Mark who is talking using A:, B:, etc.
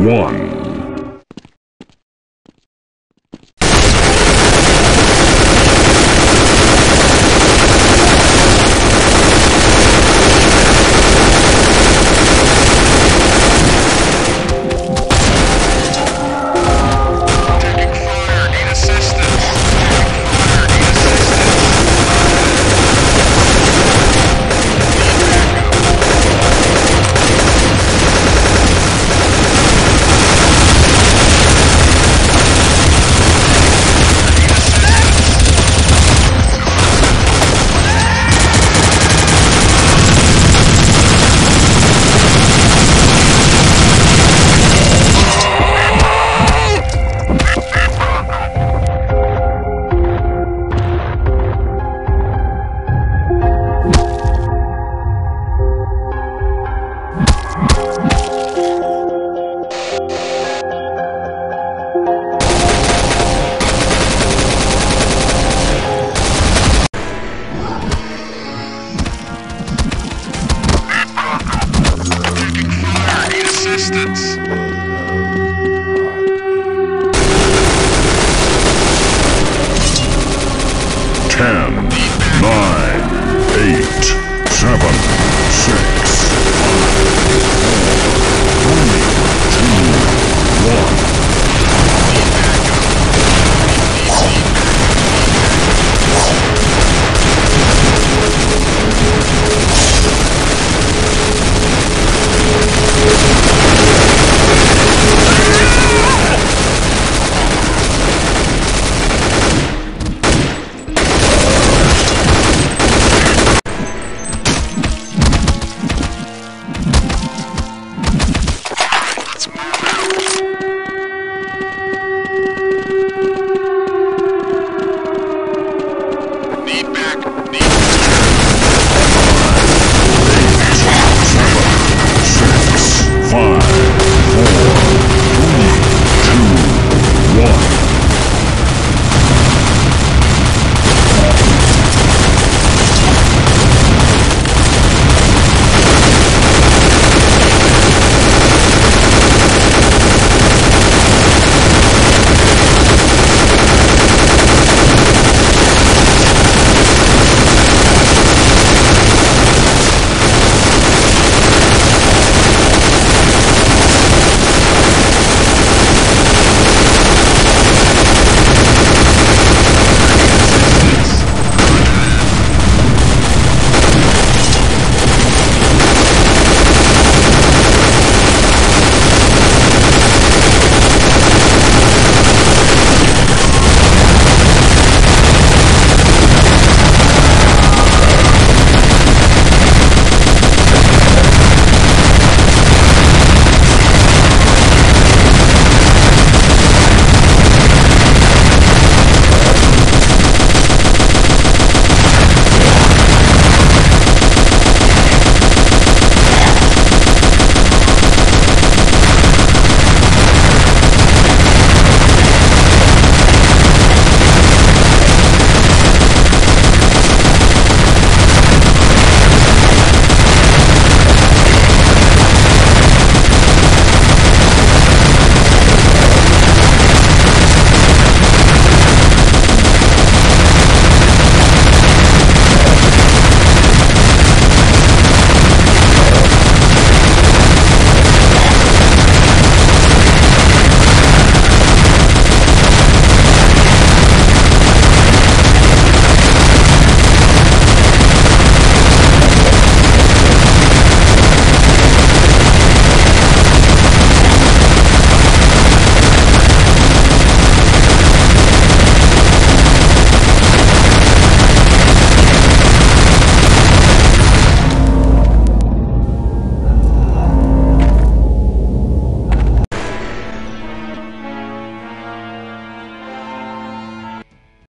A: One.